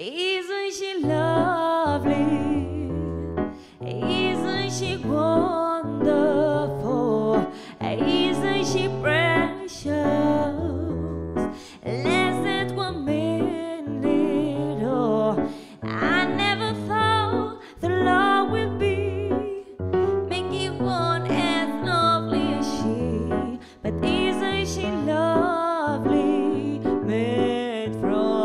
Isn't she lovely? Isn't she wonderful? Isn't she precious? Less than one minute, oh, I never thought the love would be making one as lovely as she. But isn't she lovely? Made from